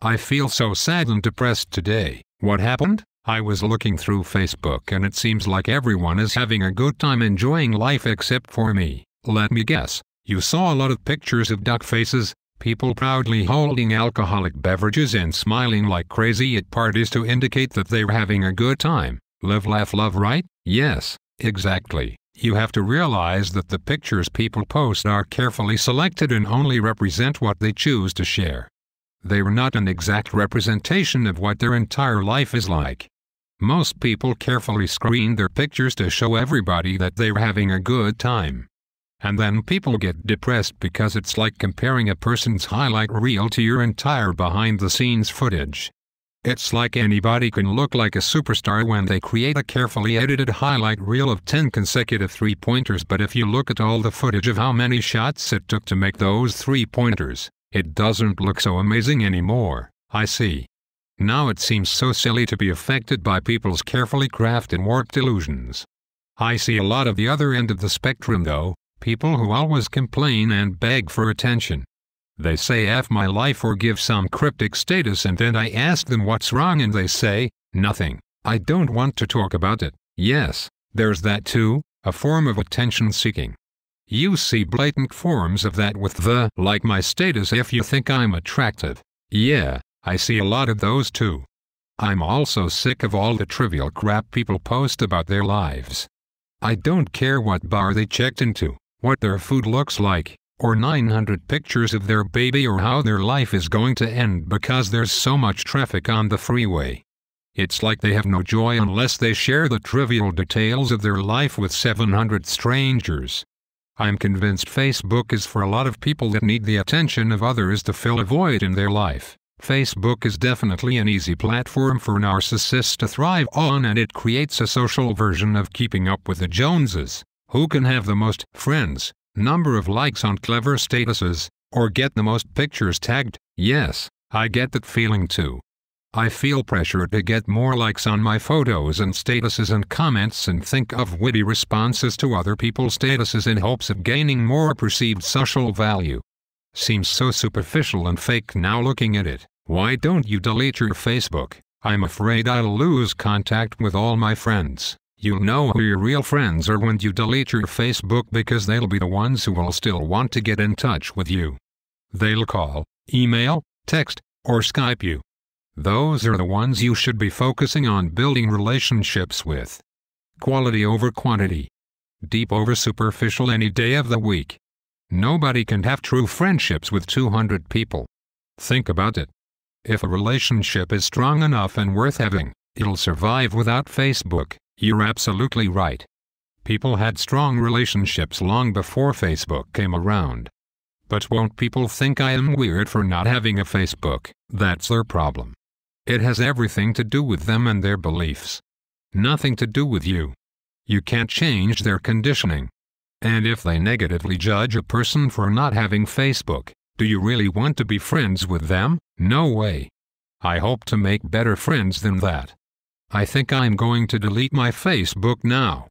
I feel so sad and depressed today. What happened? I was looking through Facebook and it seems like everyone is having a good time enjoying life except for me. Let me guess. You saw a lot of pictures of duck faces, people proudly holding alcoholic beverages and smiling like crazy at parties to indicate that they're having a good time. Live, laugh, love, right? Yes, exactly. You have to realize that the pictures people post are carefully selected and only represent what they choose to share. They are not an exact representation of what their entire life is like. Most people carefully screen their pictures to show everybody that they're having a good time. And then people get depressed because it's like comparing a person's highlight reel to your entire behind the scenes footage. It's like anybody can look like a superstar when they create a carefully edited highlight reel of 10 consecutive three pointers, but if you look at all the footage of how many shots it took to make those three pointers, it doesn't look so amazing anymore. I see. Now it seems so silly to be affected by people's carefully crafted warped illusions. I see a lot of the other end of the spectrum though, people who always complain and beg for attention. They say F my life or give some cryptic status and then I ask them what's wrong and they say, nothing. I don't want to talk about it. Yes, there's that too, a form of attention seeking. You see blatant forms of that with the like my status if you think I'm attractive. Yeah, I see a lot of those too. I'm also sick of all the trivial crap people post about their lives. I don't care what bar they checked into, what their food looks like, or 900 pictures of their baby or how their life is going to end because there's so much traffic on the freeway. It's like they have no joy unless they share the trivial details of their life with 700 strangers. I'm convinced Facebook is for a lot of people that need the attention of others to fill a void in their life. Facebook is definitely an easy platform for narcissists to thrive on and it creates a social version of keeping up with the Joneses. Who can have the most friends, number of likes on clever statuses, or get the most pictures tagged. Yes, I get that feeling too. I feel pressure to get more likes on my photos and statuses and comments and think of witty responses to other people's statuses in hopes of gaining more perceived social value. Seems so superficial and fake now looking at it. Why don't you delete your Facebook? I'm afraid I'll lose contact with all my friends. You'll know who your real friends are when you delete your Facebook because they'll be the ones who will still want to get in touch with you. They'll call, email, text, or Skype you. Those are the ones you should be focusing on building relationships with. Quality over quantity. Deep over superficial any day of the week. Nobody can have true friendships with 200 people. Think about it. If a relationship is strong enough and worth having, it'll survive without Facebook. You're absolutely right. People had strong relationships long before Facebook came around. But won't people think I am weird for not having a Facebook? That's their problem. It has everything to do with them and their beliefs. Nothing to do with you. You can't change their conditioning. And if they negatively judge a person for not having Facebook, do you really want to be friends with them? No way. I hope to make better friends than that. I think I'm going to delete my Facebook now.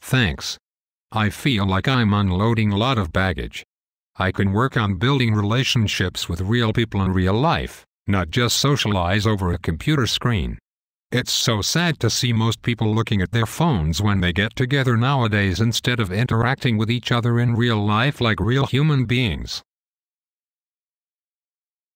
Thanks. I feel like I'm unloading a lot of baggage. I can work on building relationships with real people in real life, not just socialize over a computer screen. It's so sad to see most people looking at their phones when they get together nowadays instead of interacting with each other in real life like real human beings.